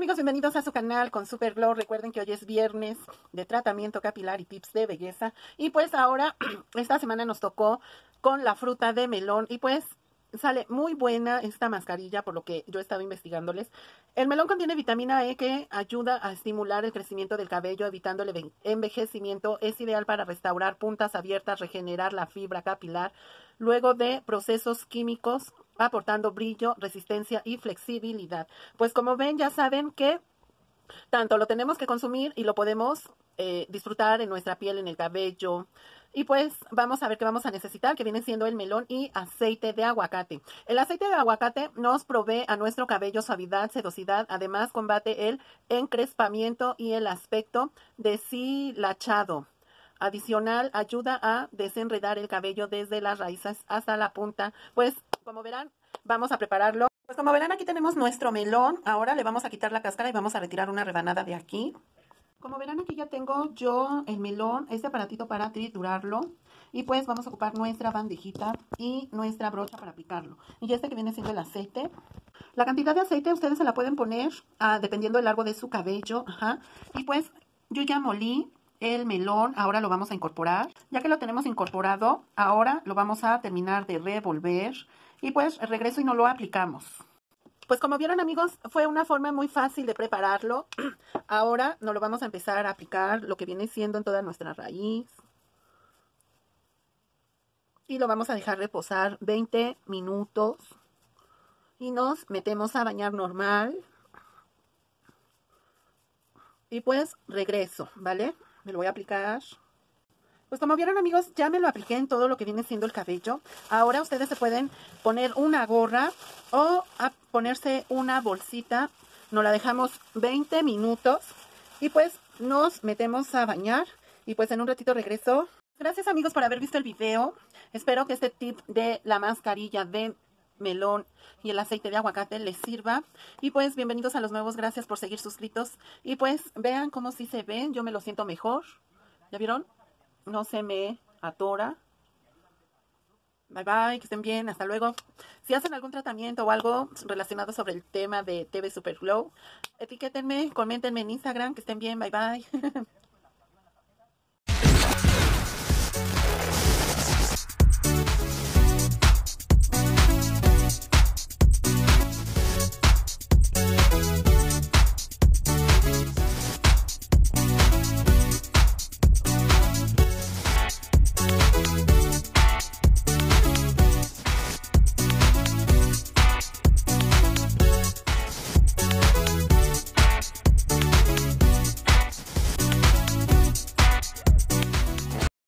amigos, bienvenidos a su canal con Super Glow. Recuerden que hoy es viernes de tratamiento capilar y tips de belleza. Y pues ahora, esta semana nos tocó con la fruta de melón. Y pues sale muy buena esta mascarilla, por lo que yo he estado investigándoles. El melón contiene vitamina E que ayuda a estimular el crecimiento del cabello, evitando el envejecimiento. Es ideal para restaurar puntas abiertas, regenerar la fibra capilar, luego de procesos químicos, aportando brillo, resistencia y flexibilidad. Pues como ven, ya saben que tanto lo tenemos que consumir y lo podemos eh, disfrutar en nuestra piel, en el cabello. Y pues vamos a ver qué vamos a necesitar, que viene siendo el melón y aceite de aguacate. El aceite de aguacate nos provee a nuestro cabello suavidad, sedosidad, además combate el encrespamiento y el aspecto deshilachado. Adicional, ayuda a desenredar el cabello desde las raíces hasta la punta. Pues como verán, vamos a prepararlo. Pues como verán, aquí tenemos nuestro melón. Ahora le vamos a quitar la cáscara y vamos a retirar una rebanada de aquí. Como verán aquí ya tengo yo el melón, este aparatito para triturarlo. Y pues vamos a ocupar nuestra bandejita y nuestra brocha para aplicarlo. Y este que viene siendo el aceite. La cantidad de aceite ustedes se la pueden poner ah, dependiendo del largo de su cabello. Ajá. Y pues yo ya molí el melón, ahora lo vamos a incorporar. Ya que lo tenemos incorporado, ahora lo vamos a terminar de revolver. Y pues regreso y no lo aplicamos. Pues como vieron amigos, fue una forma muy fácil de prepararlo. Ahora nos lo vamos a empezar a aplicar lo que viene siendo en toda nuestra raíz. Y lo vamos a dejar reposar 20 minutos. Y nos metemos a bañar normal. Y pues regreso, ¿vale? Me lo voy a aplicar. Pues como vieron amigos, ya me lo apliqué en todo lo que viene siendo el cabello. Ahora ustedes se pueden poner una gorra o ponerse una bolsita. Nos la dejamos 20 minutos y pues nos metemos a bañar y pues en un ratito regreso. Gracias amigos por haber visto el video. Espero que este tip de la mascarilla de melón y el aceite de aguacate les sirva. Y pues bienvenidos a los nuevos, gracias por seguir suscritos. Y pues vean cómo si se ven, yo me lo siento mejor. ¿Ya vieron? no se me atora. Bye bye, que estén bien, hasta luego. Si hacen algún tratamiento o algo relacionado sobre el tema de TV Super Glow, etiquétenme, coméntenme en Instagram, que estén bien, bye bye.